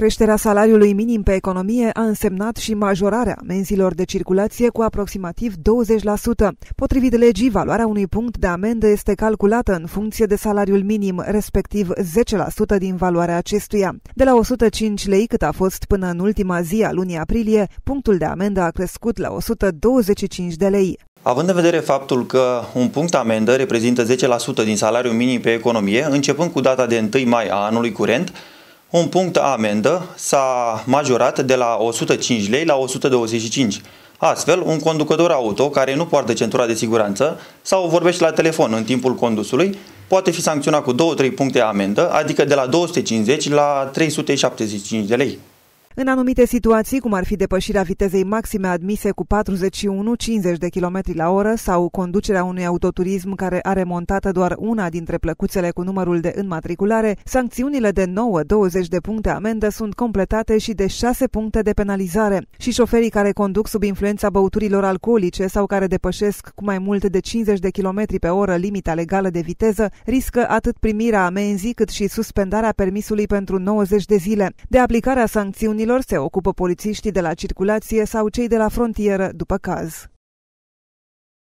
Creșterea salariului minim pe economie a însemnat și majorarea amenzilor de circulație cu aproximativ 20%. Potrivit legii, valoarea unui punct de amendă este calculată în funcție de salariul minim, respectiv 10% din valoarea acestuia. De la 105 lei cât a fost până în ultima zi a lunii aprilie, punctul de amendă a crescut la 125 de lei. Având în vedere faptul că un punct amendă reprezintă 10% din salariul minim pe economie, începând cu data de 1 mai a anului curent, un punct amendă s-a majorat de la 105 lei la 125. Astfel, un conducător auto care nu poartă centura de siguranță sau vorbește la telefon în timpul condusului poate fi sancționat cu 2-3 puncte amendă, adică de la 250 la 375 de lei. În anumite situații, cum ar fi depășirea vitezei maxime admise cu 41-50 de km la oră sau conducerea unui autoturism care are montată doar una dintre plăcuțele cu numărul de înmatriculare, sancțiunile de 9-20 de puncte amendă sunt completate și de 6 puncte de penalizare. Și șoferii care conduc sub influența băuturilor alcoolice sau care depășesc cu mai mult de 50 de km pe oră limita legală de viteză riscă atât primirea amenzii cât și suspendarea permisului pentru 90 de zile. De aplicarea sancțiunilor se ocupă polițiștii de la circulație sau cei de la frontieră, după caz.